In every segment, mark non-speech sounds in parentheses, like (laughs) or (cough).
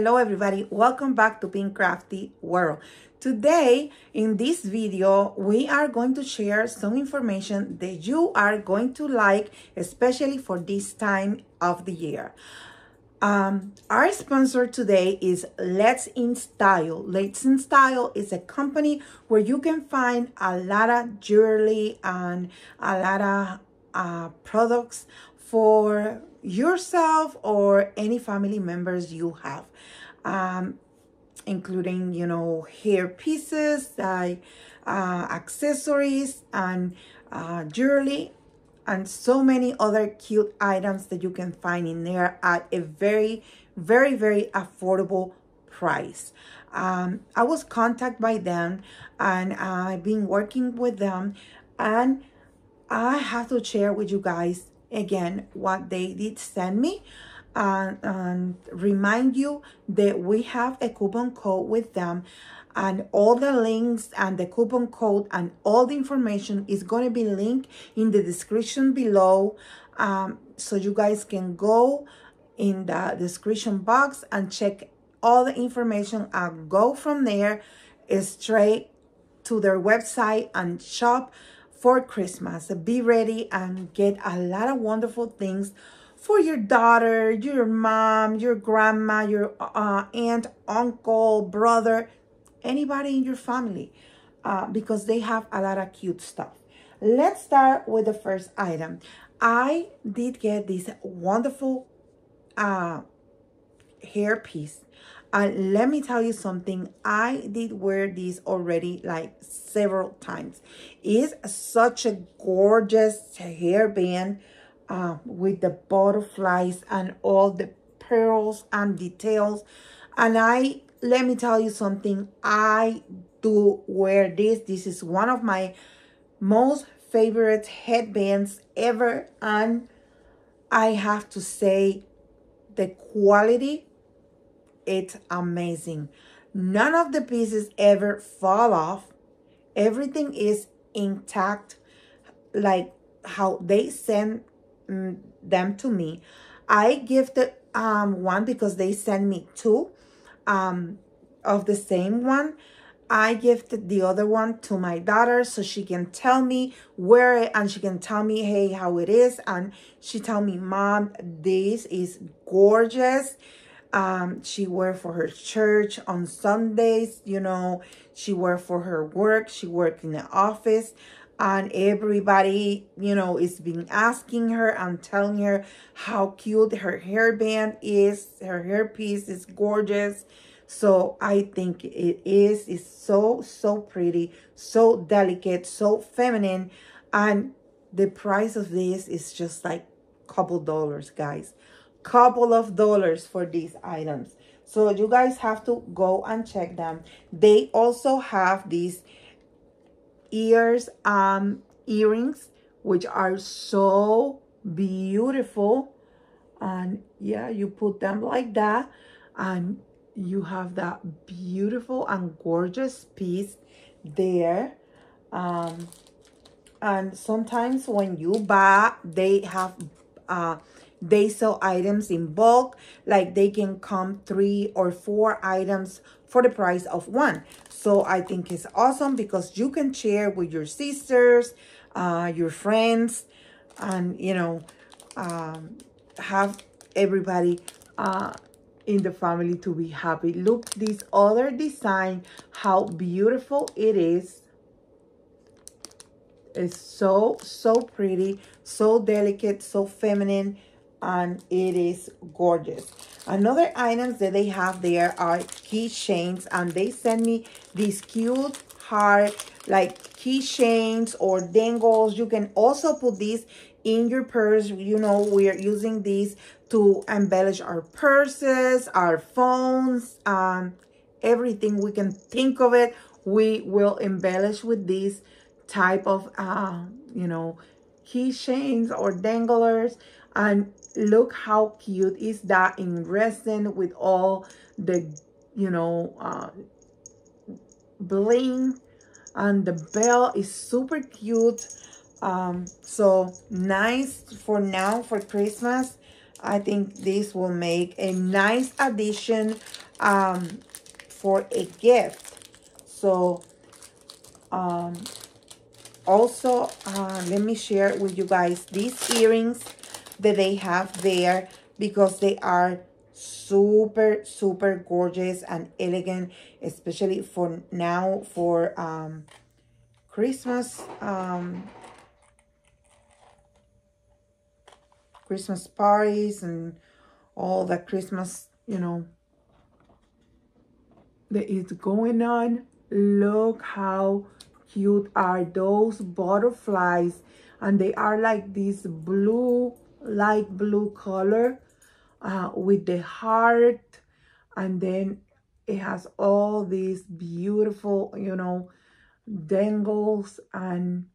Hello, everybody. Welcome back to Pink Crafty World. Today, in this video, we are going to share some information that you are going to like, especially for this time of the year. Um, our sponsor today is Let's In Style. Let's In Style is a company where you can find a lot of jewelry and a lot of uh, products for yourself or any family members you have. Um, including, you know, hair pieces, like uh, accessories and uh, jewelry and so many other cute items that you can find in there at a very, very, very affordable price. Um, I was contacted by them and I've been working with them and I have to share with you guys again what they did send me and, remind you that we have a coupon code with them and all the links and the coupon code and all the information is going to be linked in the description below. Um, so you guys can go in the description box and check all the information and go from there straight to their website and shop for Christmas. Be ready and get a lot of wonderful things for your daughter, your mom, your grandma, your uh, aunt, uncle, brother, anybody in your family uh, because they have a lot of cute stuff. Let's start with the first item. I did get this wonderful uh, hair piece. And let me tell you something. I did wear this already like several times. It's such a gorgeous hairband uh, with the butterflies and all the pearls and details. And I, let me tell you something. I do wear this. This is one of my most favorite headbands ever. And I have to say the quality, it's amazing. None of the pieces ever fall off. Everything is intact, like how they send mm, them to me. I gifted um, one because they sent me two um, of the same one. I gifted the other one to my daughter so she can tell me where it, and she can tell me, hey, how it is. And she tell me, mom, this is gorgeous. Um, she wear for her church on Sundays, you know, she wear for her work. She work in the office and everybody, you know, is being asking her and telling her how cute her hairband is. Her hairpiece is gorgeous. So I think it is. It's so, so pretty, so delicate, so feminine. And the price of this is just like couple dollars, guys. Couple of dollars for these items. So you guys have to go and check them. They also have these ears um earrings which are so beautiful and yeah you put them like that and you have that beautiful and gorgeous piece there um and sometimes when you buy they have uh they sell items in bulk like they can come three or four items for the price of one so i think it's awesome because you can share with your sisters uh your friends and you know um have everybody uh in the family to be happy. Look this other design, how beautiful it is. It's so, so pretty, so delicate, so feminine, and it is gorgeous. Another items that they have there are keychains, and they send me these cute heart like keychains or dangles. You can also put these in your purse. You know, we are using these to embellish our purses, our phones, um, everything we can think of it. We will embellish with these type of, uh, you know, keychains or danglers. And look how cute is that in resin with all the, you know, uh, bling. And the bell is super cute. Um, so nice for now for Christmas I think this will make a nice addition um, for a gift. So, um, also, uh, let me share with you guys these earrings that they have there because they are super, super gorgeous and elegant, especially for now for um, Christmas um, Christmas parties and all the Christmas, you know, that is going on. Look how cute are those butterflies. And they are like this blue, light blue color uh, with the heart. And then it has all these beautiful, you know, dangles and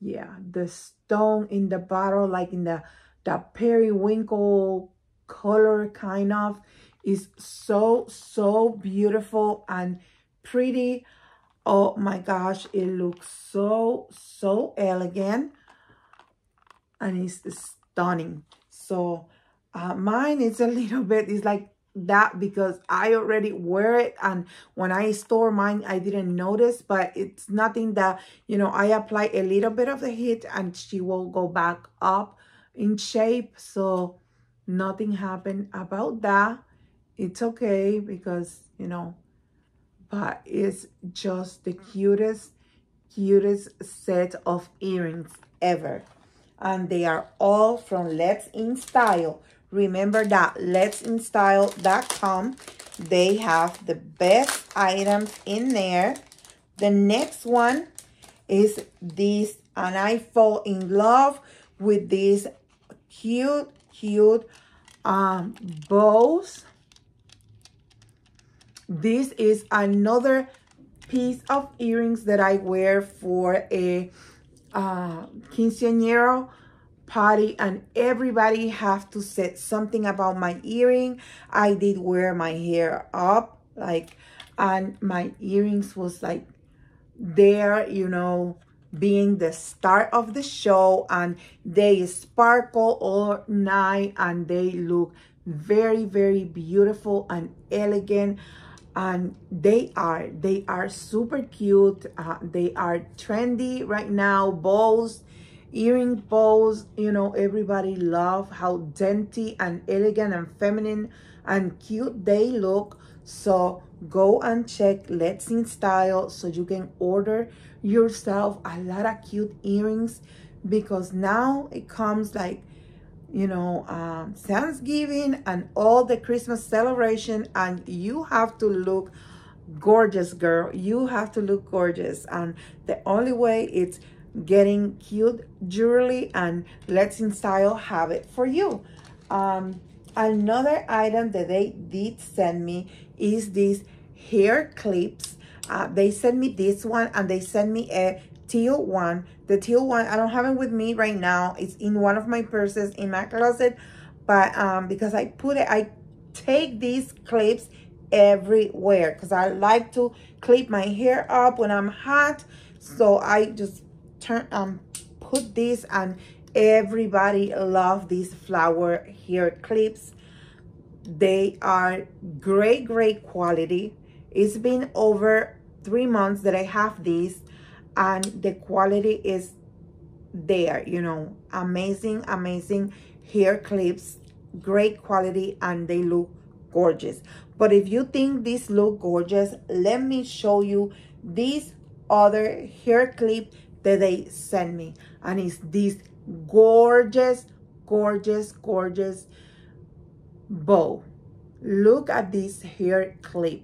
yeah, the stone in the bottle, like in the the periwinkle color kind of is so, so beautiful and pretty. Oh my gosh, it looks so, so elegant and it's stunning. So uh, mine is a (laughs) little bit, it's like that because I already wear it and when I store mine I didn't notice but it's nothing that you know I apply a little bit of the heat and she will go back up in shape. So nothing happened about that. It's okay because you know but it's just the cutest cutest set of earrings ever and they are all from let's in style remember that let's in style.com they have the best items in there the next one is this and i fall in love with this cute, cute um, bows. This is another piece of earrings that I wear for a uh, quinceañero party and everybody have to say something about my earring. I did wear my hair up like and my earrings was like there, you know, being the start of the show and they sparkle all night and they look very very beautiful and elegant and they are they are super cute. Uh, they are trendy right now. Bows earring bows you know everybody love how dainty and elegant and feminine and cute they look. So go and check Let's In Style so you can order yourself a lot of cute earrings because now it comes like you know um, Thanksgiving and all the Christmas celebration and you have to look gorgeous girl. You have to look gorgeous. And the only way it's getting cute jewelry and Let's In Style have it for you. Um, another item that they did send me is these hair clips. Uh, they sent me this one and they sent me a teal one. The teal one, I don't have it with me right now. It's in one of my purses in my closet. But um, because I put it, I take these clips everywhere because I like to clip my hair up when I'm hot. So I just turn um put this and everybody love these flower hair clips. They are great, great quality. It's been over three months that I have these and the quality is there, you know, amazing, amazing hair clips, great quality and they look gorgeous. But if you think these look gorgeous, let me show you this other hair clip that they sent me. And it's this gorgeous, gorgeous, gorgeous bow. Look at this hair clip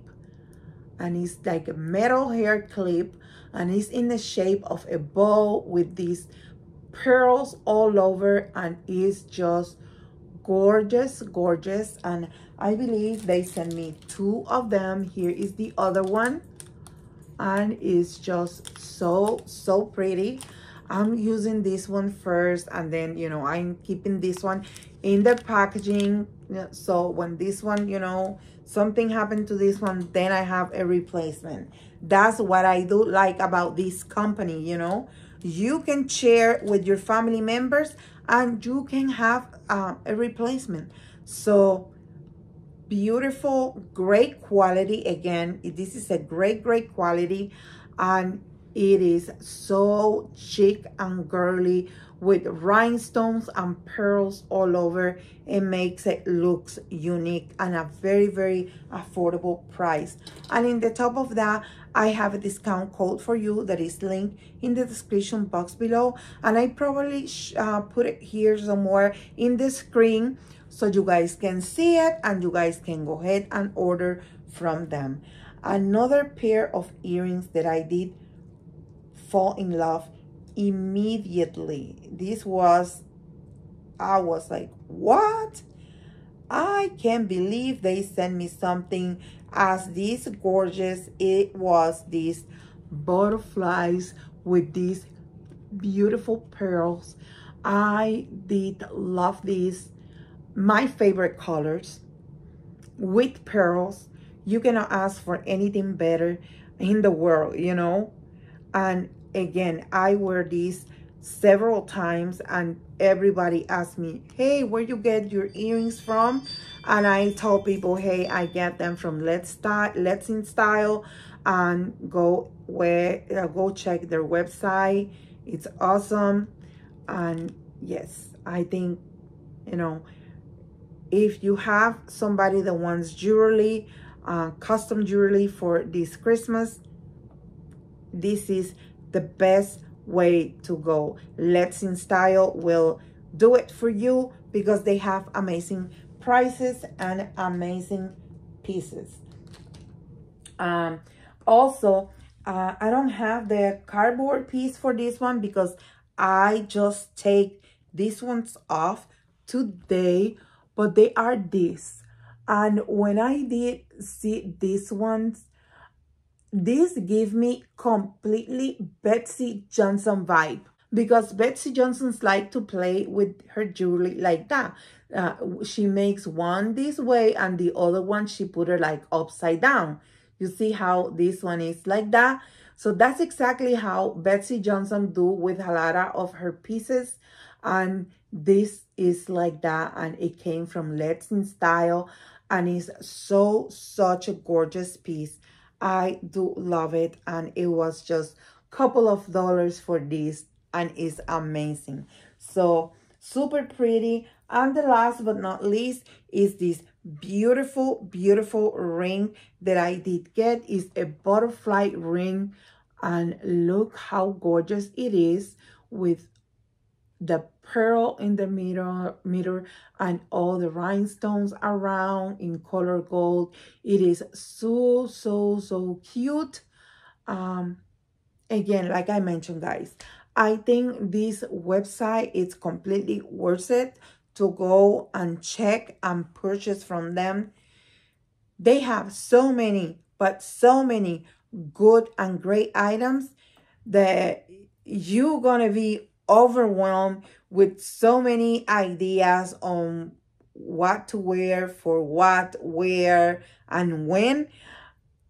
and it's like a metal hair clip and it's in the shape of a bow with these pearls all over and it's just gorgeous gorgeous. And i believe they sent me two of them. Here is the other one. And it's just so so pretty. I'm using this one first and then you know i'm keeping this one in the packaging. So when this one you know something happened to this one then i have a replacement that's what i do like about this company you know you can share with your family members and you can have uh, a replacement. So beautiful, great quality. Again, this is a great, great quality and it is so chic and girly with rhinestones and pearls all over. It makes it looks unique and a very, very affordable price. And in the top of that, I have a discount code for you that is linked in the description box below. And I probably uh, put it here somewhere in the screen so you guys can see it and you guys can go ahead and order from them. Another pair of earrings that I did fall in love immediately. This was, I was like, what? I can't believe they sent me something as this gorgeous. It was these butterflies with these beautiful pearls. I did love these. My favorite colors with pearls. You cannot ask for anything better in the world, you know? And again, I wear these several times and everybody asks me, hey, where you get your earrings from? And I tell people, hey, I get them from Let's Style, Let's in Style and go where uh, go check their website. It's awesome. And yes, I think, you know, if you have somebody that wants jewelry, uh, custom jewelry for this Christmas, this is the best way to go. Let's in Style will do it for you because they have amazing prices and amazing pieces. Um, also, uh, I don't have the cardboard piece for this one because I just take these ones off today, but they are this. And when I did see these ones, this gave me completely Betsey Johnson vibe because Betsey Johnson's like to play with her jewelry like that. Uh, she makes one this way and the other one she put her like upside down. You see how this one is like that? So that's exactly how Betsey Johnson do with a lot of her pieces. And this is like that and it came from Let's in Style and it's so, such a gorgeous piece. I do love it and it was just a couple of dollars for this and it's amazing. So super pretty. And the last but not least is this beautiful, beautiful ring that I did get is a butterfly ring. And look how gorgeous it is with the pearl in the middle, middle and all the rhinestones around in color gold. It is so, so, so cute. Um, again, like I mentioned, guys, I think this website is completely worth it to go and check and purchase from them. They have so many, but so many good and great items that you're going to be overwhelmed with so many ideas on what to wear for what, where, and when,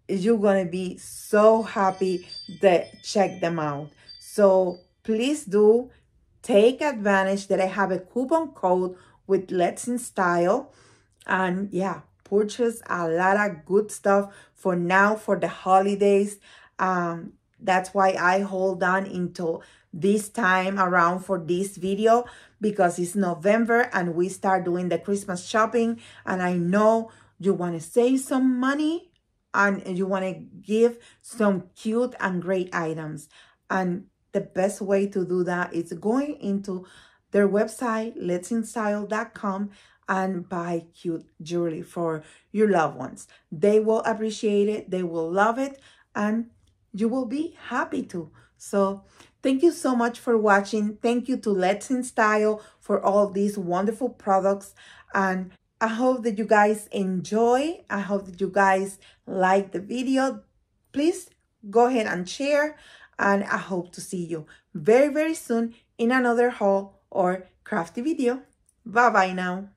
you're going to be so happy that check them out. So please do take advantage that I have a coupon code with Let's in Style. And yeah, purchase a lot of good stuff for now for the holidays. Um, that's why I hold on until this time around for this video because it's November and we start doing the Christmas shopping and I know you want to save some money and you want to give some cute and great items. And the best way to do that is going into their website let'sinstyle.com and buy cute jewelry for your loved ones. They will appreciate it they will love it and you will be happy to so Thank you so much for watching. Thank you to Let's in Style for all these wonderful products. And I hope that you guys enjoy. I hope that you guys like the video. Please go ahead and share. And I hope to see you very, very soon in another haul or crafty video. Bye-bye now.